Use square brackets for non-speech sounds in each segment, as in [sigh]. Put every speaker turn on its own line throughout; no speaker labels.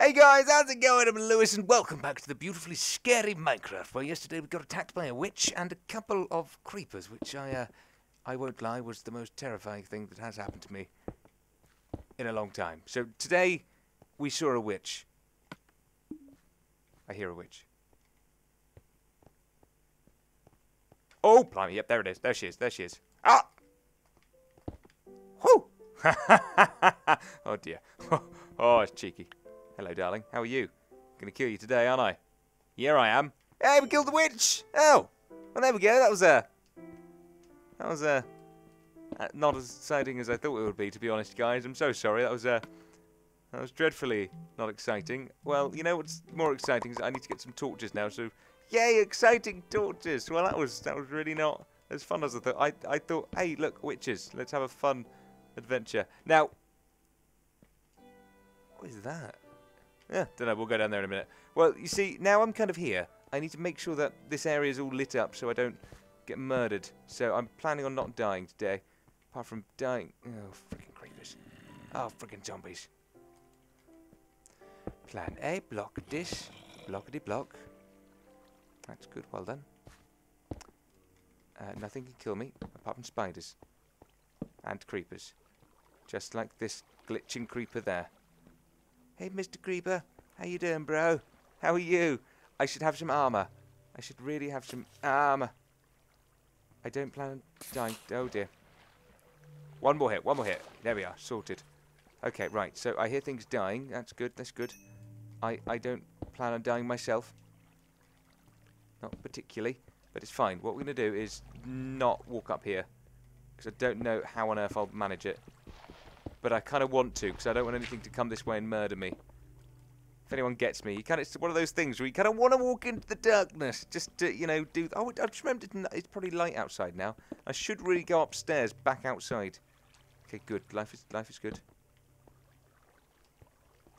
Hey guys, how's it going? I'm Lewis, and welcome back to the beautifully scary Minecraft. Where yesterday we got attacked by a witch and a couple of creepers, which I, uh, I won't lie, was the most terrifying thing that has happened to me in a long time. So today we saw a witch. I hear a witch. Oh, blimey! Yep, there it is. There she is. There she is. Ah! Whoo! [laughs] oh dear. [laughs] oh, it's cheeky. Hello, darling. How are you? Gonna kill you today, aren't I? Here I am. Hey, we killed the witch! Oh! Well, there we go. That was, uh... That was, uh... uh, Not as exciting as I thought it would be, to be honest, guys. I'm so sorry. That was, uh... That was dreadfully not exciting. Well, you know what's more exciting is I need to get some torches now, so... Yay, exciting torches! Well, that was that was really not as fun as I thought. I, I thought, hey, look, witches. Let's have a fun adventure. Now... What is that? Yeah, don't know. We'll go down there in a minute. Well, you see, now I'm kind of here. I need to make sure that this area is all lit up so I don't get murdered. So I'm planning on not dying today. Apart from dying... Oh, freaking creepers. Oh, freaking zombies. Plan A, block this. Blockety block. That's good, well done. Uh, nothing can kill me, apart from spiders. And creepers. Just like this glitching creeper there. Hey, Mr. Creeper. How you doing, bro? How are you? I should have some armor. I should really have some armor. I don't plan on dying. Oh, dear. One more hit. One more hit. There we are. Sorted. Okay, right. So I hear things dying. That's good. That's good. I, I don't plan on dying myself. Not particularly. But it's fine. What we're going to do is not walk up here. Because I don't know how on earth I'll manage it but I kind of want to because I don't want anything to come this way and murder me. If anyone gets me, you kind of, it's one of those things where you kind of want to walk into the darkness just to, you know, do. Oh, I just remembered it's probably light outside now. I should really go upstairs, back outside. Okay, good. Life is life is good.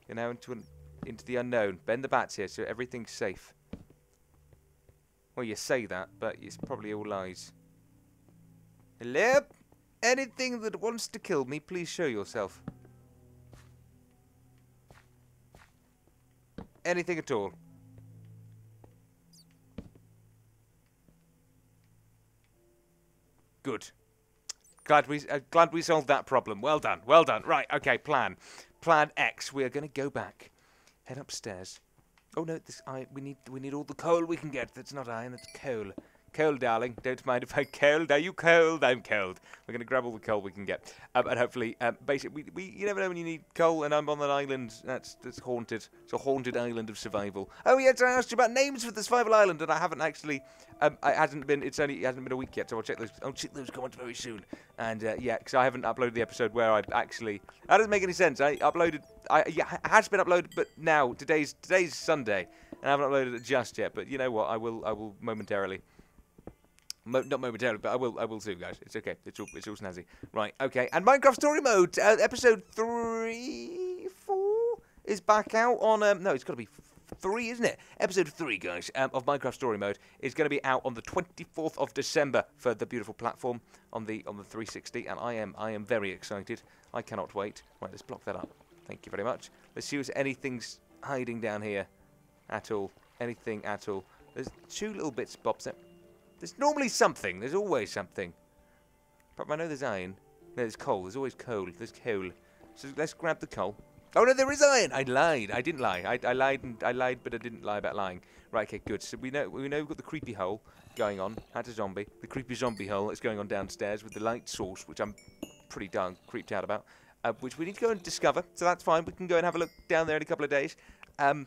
You're now into an, into the unknown. Bend the Bat's here, so everything's safe. Well, you say that, but it's probably all lies. Hello? Anything that wants to kill me, please show yourself. Anything at all. Good. Glad we uh, glad we solved that problem. Well done. Well done. Right. Okay. Plan. Plan X. We are going to go back. Head upstairs. Oh no. This I. We need. We need all the coal we can get. That's not iron. That's coal. Cold, darling. Don't mind if I'm cold. Are you cold? I'm cold. We're going to grab all the coal we can get. Um, and hopefully, um, basically, we, we, you never know when you need coal, and I'm on an island that's, that's haunted. It's a haunted island of survival. Oh, yes, I asked you about names for the survival island, and I haven't actually, um, it hasn't been, it's only, it hasn't been a week yet, so I'll check those, I'll check those comments very soon. And, uh, yeah, because I haven't uploaded the episode where I actually, that doesn't make any sense. I uploaded, I, yeah, it has been uploaded, but now, today's, today's Sunday, and I haven't uploaded it just yet, but you know what, I will, I will momentarily. Mo not momentarily, but I will. I will soon, guys. It's okay. It's all. It's all snazzy. Right. Okay. And Minecraft Story Mode, uh, episode three, four is back out on. Um, no, it's got to be three, isn't it? Episode three, guys, um, of Minecraft Story Mode is going to be out on the 24th of December for the beautiful platform on the on the 360, and I am I am very excited. I cannot wait. Right, let's block that up. Thank you very much. Let's see if anything's hiding down here at all. Anything at all. There's two little bits bobs there. There's normally something. There's always something. But I know there's iron. No, there's coal. There's always coal. There's coal. So let's grab the coal. Oh no, there is iron. I lied. I didn't lie. I, I lied. And, I lied, but I didn't lie about lying. Right. Okay. Good. So we know we know we've got the creepy hole going on. Had a zombie. The creepy zombie hole that's going on downstairs with the light source, which I'm pretty darn creeped out about. Uh, which we need to go and discover. So that's fine. We can go and have a look down there in a couple of days. Um,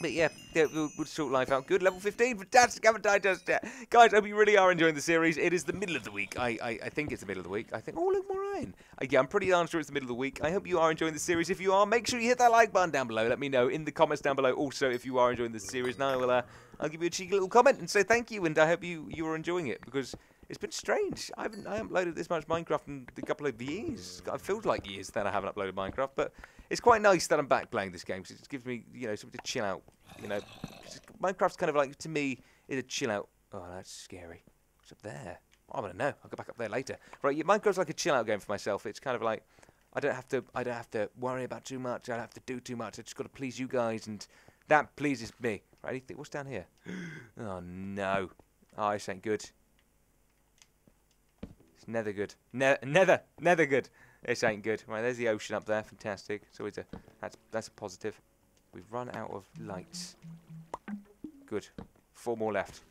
but yeah, yeah we'll, we'll, sort life out. Good, level 15, fantastic, haven't died just yet. Guys, I hope you really are enjoying the series. It is the middle of the week. I, I, I think it's the middle of the week. I think, oh, look, more iron. Uh, yeah, I'm pretty darn sure it's the middle of the week. I hope you are enjoying the series. If you are, make sure you hit that like button down below. Let me know in the comments down below also if you are enjoying the series. Now I will, uh, I'll give you a cheeky little comment and say thank you, and I hope you, you are enjoying it, because it's been strange. I haven't I haven't uploaded this much Minecraft in a couple of years. It feels like years that I haven't uploaded Minecraft, but it's quite nice that I'm back playing this game because it gives me you know something to chill out. You know, Minecraft's kind of like to me is a chill out. Oh, that's scary. What's up there? I don't know. I'll go back up there later. Right, yeah, Minecraft's like a chill out game for myself. It's kind of like I don't have to. I don't have to worry about too much. I don't have to do too much. I just got to please you guys, and that pleases me. Right? Anything? What's down here? [gasps] oh no! Oh, this ain't good. It's nether good. Ne nether, nether good. This ain't good. Right, there's the ocean up there. Fantastic. So it's a that's that's a positive. We've run out of lights. Good. Four more left.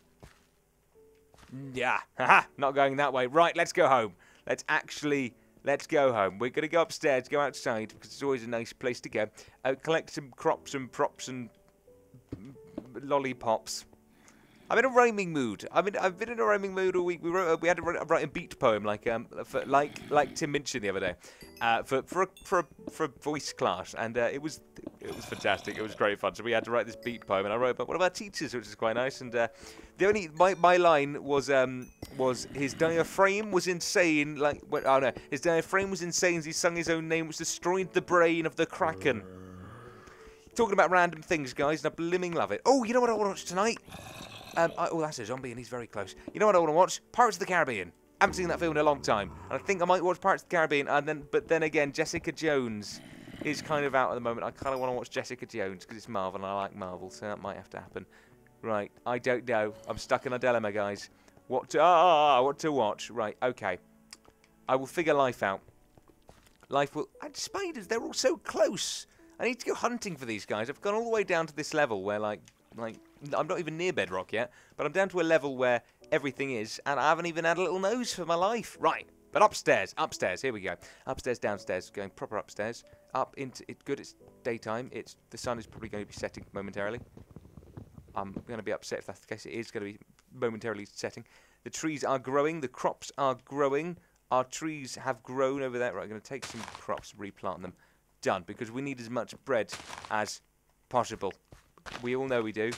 Yeah. [laughs] Haha. Not going that way. Right, let's go home. Let's actually let's go home. We're gonna go upstairs, go outside because it's always a nice place to go. Uh, collect some crops and props and lollipops. I'm in a rhyming mood. I mean, I've been in a rhyming mood all week. We wrote, we had to write, write a beat poem like um, for, like like Tim Minchin the other day, uh, for for a, for a, for a voice class, and uh, it was it was fantastic. It was great fun. So we had to write this beat poem, and I wrote about one of our teachers, which is quite nice. And uh, the only my, my line was um was his diaphragm was insane. Like what, oh no, his diaphragm was insane. as He sung his own name, which destroyed the brain of the kraken. Talking about random things, guys, and I blimming love it. Oh, you know what I want to watch tonight? Um, I, oh, that's a zombie, and he's very close. You know what I want to watch? Pirates of the Caribbean. I haven't seen that film in a long time, and I think I might watch Pirates of the Caribbean. And then, but then again, Jessica Jones is kind of out at the moment. I kind of want to watch Jessica Jones because it's Marvel, and I like Marvel, so that might have to happen. Right, I don't know. I'm stuck in a dilemma, guys. What to, ah, what to watch? Right, okay. I will figure life out. Life will. And spiders, they're all so close. I need to go hunting for these guys. I've gone all the way down to this level where, like, like I'm not even near bedrock yet, but I'm down to a level where everything is, and I haven't even had a little nose for my life. Right, but upstairs, upstairs. Here we go. Upstairs, downstairs, going proper upstairs. Up into it. Good. It's daytime. It's the sun is probably going to be setting momentarily. I'm going to be upset if that's the case. It is going to be momentarily setting. The trees are growing. The crops are growing. Our trees have grown over there. Right, I'm going to take some crops, replant them. Done, because we need as much bread as possible. We all know we do,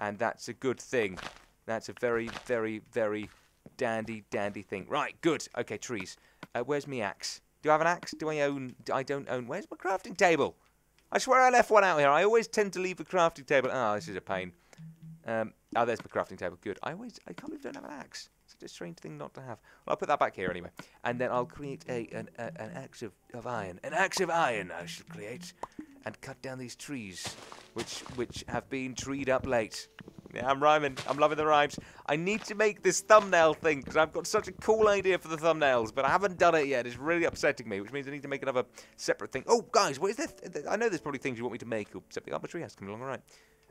and that's a good thing. That's a very, very, very dandy, dandy thing. Right, good. Okay, trees. Uh, where's my axe? Do I have an axe? Do I own? I don't own. Where's my crafting table? I swear I left one out here. I always tend to leave the crafting table. Oh, this is a pain. Um, oh, there's my crafting table. Good. I always, I can't believe I don't have an axe. Such a strange thing not to have. Well, I'll put that back here anyway. And then I'll create a an, a, an axe of, of iron. An axe of iron I shall create. And cut down these trees, which which have been treed up late. Yeah, I'm rhyming. I'm loving the rhymes. I need to make this thumbnail thing because I've got such a cool idea for the thumbnails, but I haven't done it yet. It's really upsetting me, which means I need to make another separate thing. Oh, guys, what is this? I know there's probably things you want me to make. Or something. Tree has come along, all right.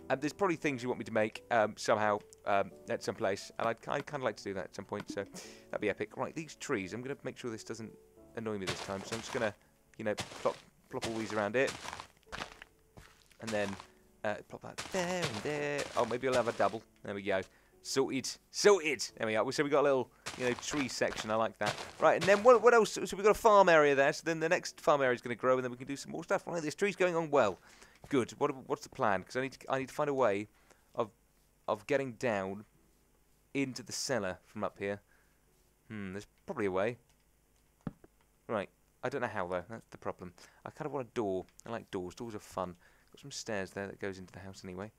Um, there's probably things you want me to make um, somehow um, at some place, and I'd, I'd kind of like to do that at some point, so that'd be epic. Right, these trees, I'm going to make sure this doesn't annoy me this time, so I'm just going to, you know, plop, plop all these around it, and then uh, plop that there and there. Oh, maybe I'll have a double. There we go. Sorted. Sorted. There we go. So we got a little, you know, tree section. I like that. Right, and then what, what else? So we've got a farm area there. So then the next farm area is going to grow, and then we can do some more stuff. Right, this tree's going on well. Good. What, what's the plan? Because I need to, I need to find a way of of getting down into the cellar from up here. Hmm. There's probably a way. Right. I don't know how though. That's the problem. I kind of want a door. I like doors. Doors are fun. Some stairs there that goes into the house anyway.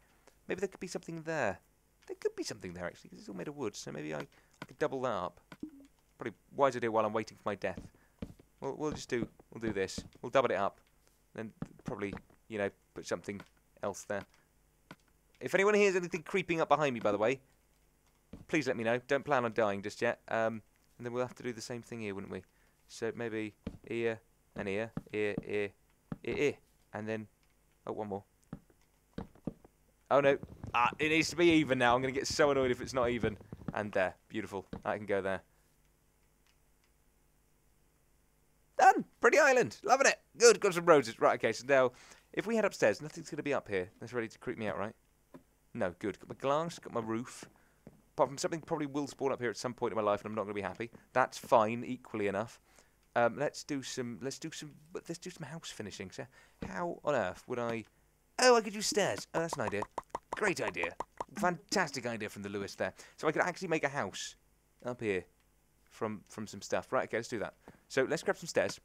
Maybe there could be something there. There could be something there actually, because it's all made of wood. So maybe I, I could double that up. Probably wise idea while I'm waiting for my death. We'll, we'll just do we'll do this. We'll double it up, then probably you know put something else there. If anyone hears anything creeping up behind me, by the way, please let me know. Don't plan on dying just yet. Um, and then we'll have to do the same thing here, wouldn't we? So maybe ear and ear, ear, ear, ear, ear, and then Oh, one more. Oh no. Ah, it needs to be even now. I'm going to get so annoyed if it's not even. And there. Beautiful. I can go there. Done. Pretty island. Loving it. Good. Got some roses. Right, okay. So now, if we head upstairs, nothing's going to be up here. That's ready to creep me out, right? No, good. Got my glass, got my roof. Apart from something probably will spawn up here at some point in my life and I'm not going to be happy. That's fine, equally enough. Um, let's do some. Let's do some. Let's do some house finishing. So, how on earth would I? Oh, I could use stairs. Oh, that's an idea. Great idea. Fantastic idea from the Lewis there. So I could actually make a house up here from from some stuff. Right. Okay. Let's do that. So let's grab some stairs.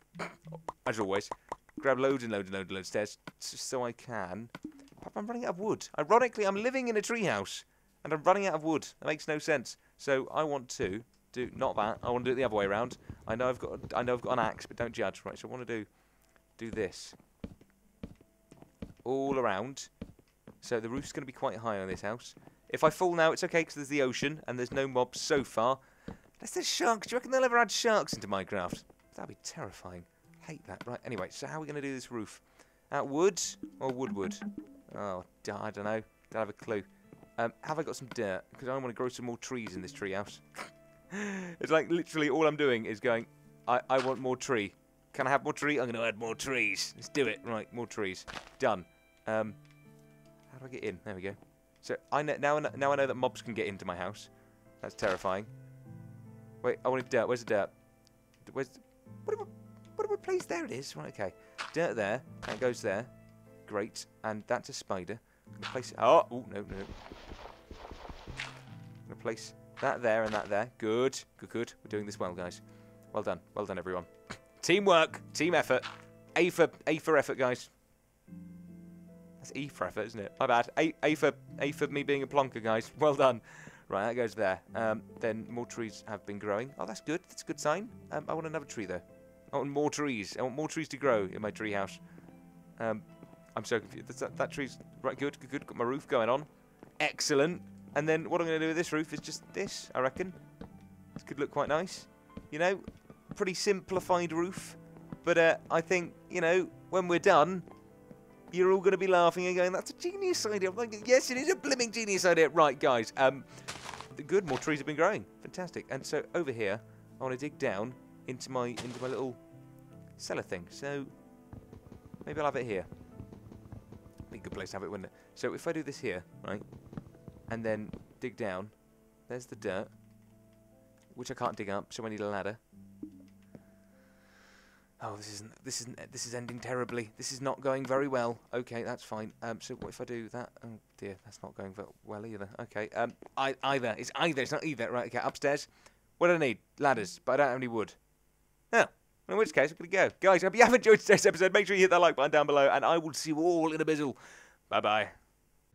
As always, grab loads and loads and loads and loads of stairs so I can. I'm running out of wood. Ironically, I'm living in a treehouse and I'm running out of wood. That makes no sense. So I want to do not that. I want to do it the other way around. I know I've got I know I've got an axe, but don't judge. Right, so I want to do do this. All around. So the roof's going to be quite high on this house. If I fall now, it's okay because there's the ocean and there's no mobs so far. Unless there's sharks. Do you reckon they'll ever add sharks into Minecraft? That'd be terrifying. Hate that. Right, anyway, so how are we going to do this roof? Out wood or woodwood? Oh, I don't know. Don't have a clue. Um, have I got some dirt? Because I want to grow some more trees in this treehouse. [laughs] it's like literally all I'm doing is going, I, I want more tree. Can I have more tree? I'm going to add more trees. Let's do it. Right, more trees. Done. Um, how do I get in? There we go. So I know, now, now I know that mobs can get into my house. That's terrifying. Wait, I wanted dirt. Where's the dirt? Where's the, what, have I, what have I placed? There it is. Right, okay. Dirt there. That goes there. Great. And that's a spider. place. Oh, ooh, no, no. I'm gonna place that there and that there. Good, good, good. We're doing this well, guys. Well done, well done, everyone. Teamwork, team effort. A for A for effort, guys. That's E for effort, isn't it? My bad. A, a for A for me being a plonker, guys. [laughs] Well done. Right, that goes there. Um, then more trees have been growing. Oh, that's good. That's a good sign. Um, I want another tree, though. I want more trees. I want more trees to grow in my tree house. Um, I'm so confused. That, that tree's right. Good, good, good. Got my roof going on. Excellent. And then what I'm going to do with this roof is just this, I reckon. This could look quite nice. You know, pretty simplified roof. But uh, I think, you know, when we're done, you're all going to be laughing and going, that's a genius idea. I'm like, yes, it is a blimming genius idea. Right, guys. Um, good, more trees have been growing. Fantastic. And so over here, I want to dig down into my into my little cellar thing. So maybe I'll have it here be a good place to have it, wouldn't it? So if I do this here, right, and then dig down, there's the dirt, which I can't dig up, so I need a ladder. Oh, this isn't. This isn't. This is ending terribly. This is not going very well. Okay, that's fine. Um, so what if I do that? Oh dear, that's not going very well either. Okay. Um, I, either. It's either. It's not either. Right. Okay. Upstairs. What do I need? Ladders, but I don't have any wood. Oh, in which case, I'm going to go. Guys, I hope you have enjoyed today's episode. Make sure you hit that like button down below, and I will see you all in a bizzle. Bye bye